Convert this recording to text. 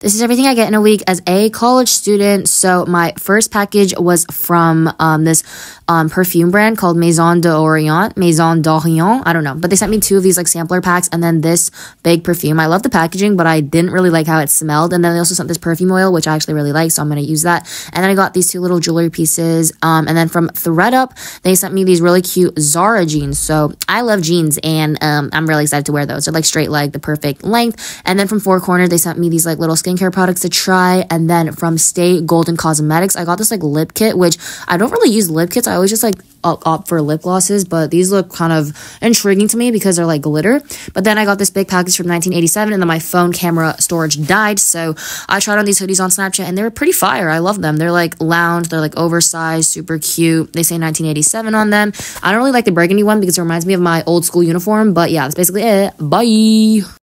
This is everything I get in a week as a college student. So my first package was from um, this um, perfume brand called Maison d'Orient, Maison d'Orient. I don't know, but they sent me two of these like sampler packs and then this big perfume. I love the packaging, but I didn't really like how it smelled. And then they also sent this perfume oil, which I actually really like, so I'm gonna use that. And then I got these two little jewelry pieces. Um, and then from thredUP, they sent me these really cute Zara jeans. So I love jeans, and um, I'm really excited to wear those. They're like straight leg, the perfect length. And then from Four Corners, they sent me these like little skincare products to try. And then from Stay Golden Cosmetics, I got this like lip kit, which I don't really use lip kits. I always just like opt for lip glosses, but these look kind of intriguing to me because they're like glitter. But then I got this big package from 1987 and then my phone camera storage died. So I tried on these hoodies on Snapchat and they were pretty fire. I love them. They're like lounge, they're like oversized, super cute. They say 1987 on them. I don't really like the burgundy one because it reminds me of my old school uniform, but yeah, that's basically it. Bye.